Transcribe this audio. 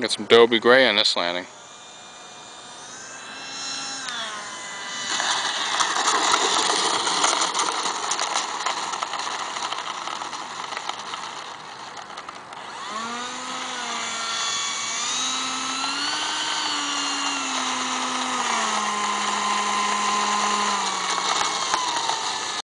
Got some Dobie Gray on this landing.